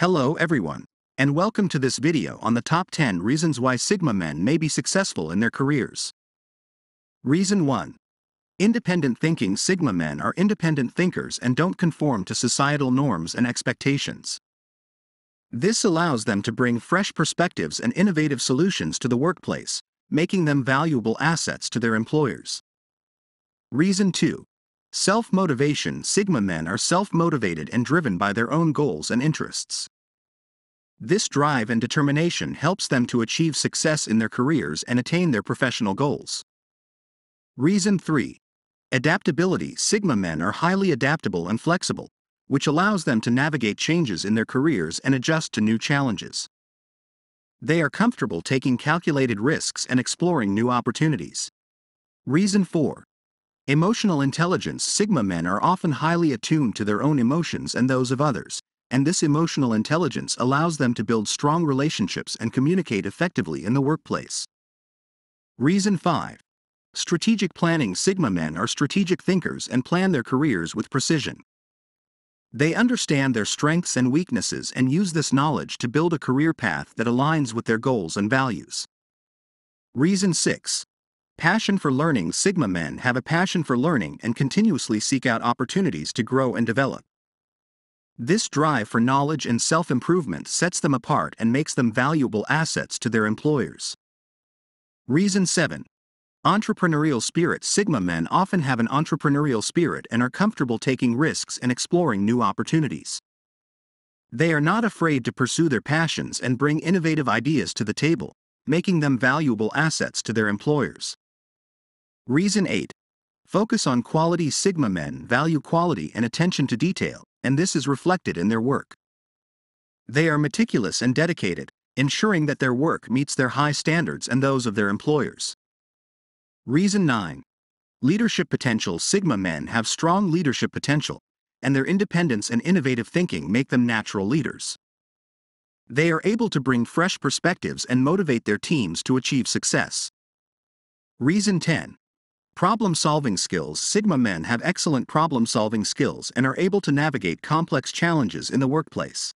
Hello everyone, and welcome to this video on the top 10 reasons why Sigma men may be successful in their careers. Reason 1. Independent thinking Sigma men are independent thinkers and don't conform to societal norms and expectations. This allows them to bring fresh perspectives and innovative solutions to the workplace, making them valuable assets to their employers. Reason 2. Self motivation Sigma men are self motivated and driven by their own goals and interests. This drive and determination helps them to achieve success in their careers and attain their professional goals. Reason 3. Adaptability Sigma men are highly adaptable and flexible, which allows them to navigate changes in their careers and adjust to new challenges. They are comfortable taking calculated risks and exploring new opportunities. Reason 4. Emotional intelligence Sigma men are often highly attuned to their own emotions and those of others, and this emotional intelligence allows them to build strong relationships and communicate effectively in the workplace. Reason 5. Strategic planning Sigma men are strategic thinkers and plan their careers with precision. They understand their strengths and weaknesses and use this knowledge to build a career path that aligns with their goals and values. Reason 6. Passion for learning Sigma men have a passion for learning and continuously seek out opportunities to grow and develop. This drive for knowledge and self improvement sets them apart and makes them valuable assets to their employers. Reason 7. Entrepreneurial spirit Sigma men often have an entrepreneurial spirit and are comfortable taking risks and exploring new opportunities. They are not afraid to pursue their passions and bring innovative ideas to the table, making them valuable assets to their employers. Reason 8. Focus on quality Sigma men value quality and attention to detail, and this is reflected in their work. They are meticulous and dedicated, ensuring that their work meets their high standards and those of their employers. Reason 9. Leadership potential Sigma men have strong leadership potential, and their independence and innovative thinking make them natural leaders. They are able to bring fresh perspectives and motivate their teams to achieve success. Reason 10. Problem solving skills Sigma men have excellent problem solving skills and are able to navigate complex challenges in the workplace.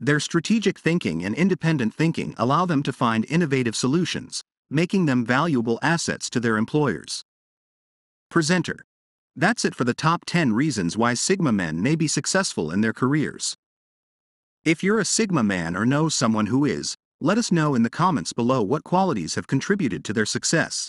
Their strategic thinking and independent thinking allow them to find innovative solutions, making them valuable assets to their employers. Presenter. That's it for the top 10 reasons why Sigma men may be successful in their careers. If you're a Sigma man or know someone who is, let us know in the comments below what qualities have contributed to their success.